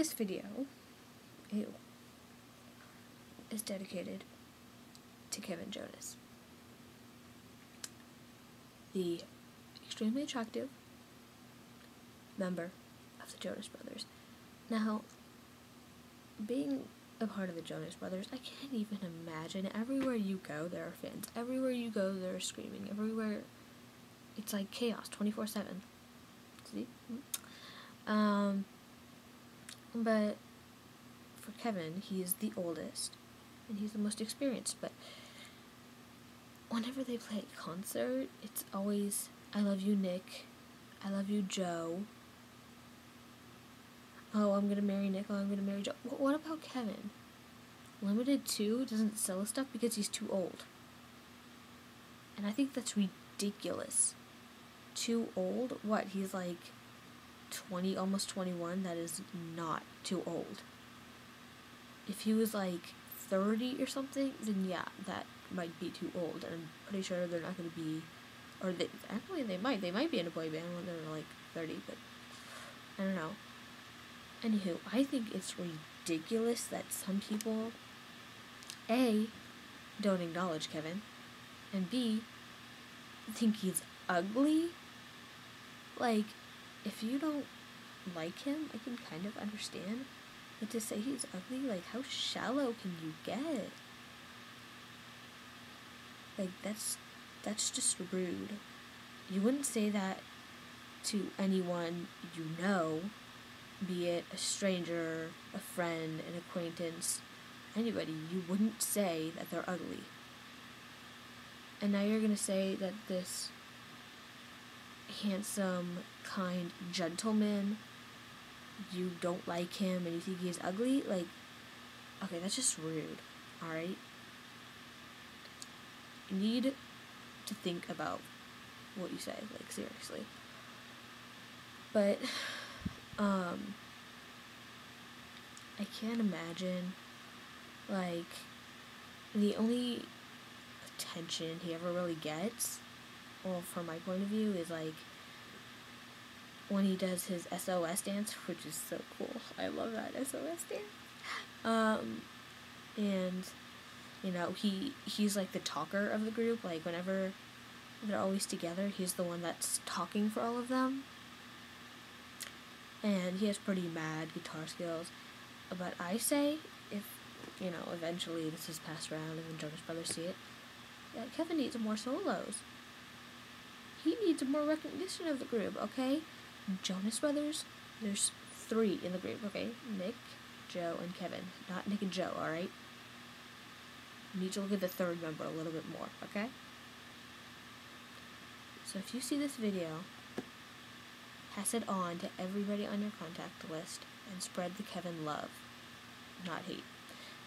this video, ew, is dedicated to Kevin Jonas. The extremely attractive member of the Jonas Brothers. Now, being a part of the Jonas Brothers, I can't even imagine. Everywhere you go, there are fans. Everywhere you go, they're screaming. Everywhere, it's like chaos 24 7. See? Um, but for Kevin, he is the oldest and he's the most experienced. But whenever they play a concert, it's always I love you, Nick. I love you, Joe. Oh, I'm gonna marry Nick. Oh, I'm gonna marry Joe. What about Kevin? Limited 2 doesn't sell stuff because he's too old. And I think that's ridiculous. Too old? What? He's like 20, almost 21. That is not too old. If he was like 30 or something, then yeah, that might be too old. And I'm pretty sure they're not going to be, or they, actually they might, they might be in a boy band when they're like 30, but I don't know. Anywho, I think it's ridiculous that some people, A, don't acknowledge Kevin, and B, think he's ugly. Like, if you don't like him, I can kind of understand. But to say he's ugly, like, how shallow can you get? Like, that's, that's just rude. You wouldn't say that to anyone you know be it a stranger, a friend, an acquaintance, anybody, you wouldn't say that they're ugly. And now you're to say that this handsome, kind gentleman, you don't like him and you think he's ugly? Like, okay, that's just rude, alright? You need to think about what you say, like, seriously. But um, I can't imagine, like, the only attention he ever really gets, well, from my point of view, is like when he does his SOS dance, which is so cool. I love that SOS dance. Um, and you know, he he's like the talker of the group. Like whenever they're always together, he's the one that's talking for all of them and he has pretty mad guitar skills. But I say, if you know, eventually this is passed around and the Jonas Brothers see it, that Kevin needs more solos. He needs more recognition of the group, okay? Jonas Brothers, there's three in the group, okay? Nick, Joe, and Kevin. Not Nick and Joe, alright? Need to look at the third member a little bit more, okay? So if you see this video Pass it on to everybody on your contact list and spread the Kevin love, not hate.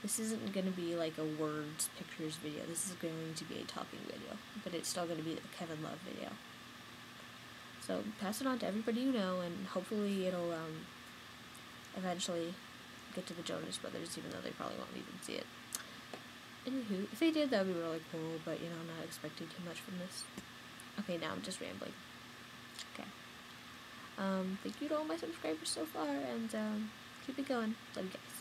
This isn't going to be like a words, pictures video. This is going to be a talking video, but it's still going to be a Kevin love video. So pass it on to everybody you know, and hopefully it'll um, eventually get to the Jonas Brothers, even though they probably won't even see it. Anywho, if they did, that would be really cool, but you know, I'm not expecting too much from this. Okay, now I'm just rambling. Okay. Um, thank you to all my subscribers so far, and um, keep it going. Love you guys.